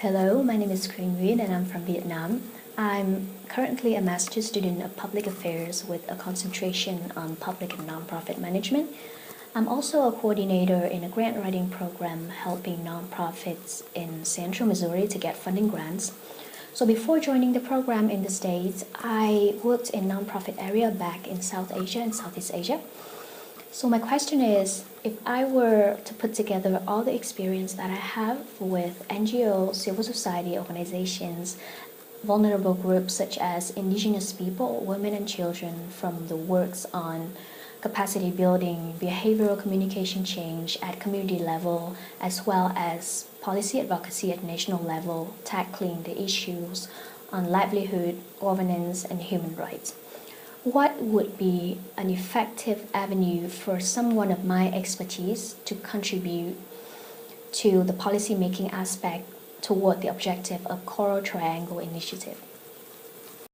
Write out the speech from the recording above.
Hello, my name is Quyen Nguyen and I'm from Vietnam. I'm currently a master's student of public affairs with a concentration on public and nonprofit management. I'm also a coordinator in a grant writing program helping nonprofits in central Missouri to get funding grants. So before joining the program in the States, I worked in nonprofit area back in South Asia and Southeast Asia. So my question is, if I were to put together all the experience that I have with NGO, civil society organizations, vulnerable groups such as indigenous people, women and children from the works on capacity building, behavioral communication change at community level, as well as policy advocacy at national level, tackling the issues on livelihood, governance, and human rights what would be an effective avenue for someone of my expertise to contribute to the policymaking aspect toward the objective of Coral Triangle Initiative?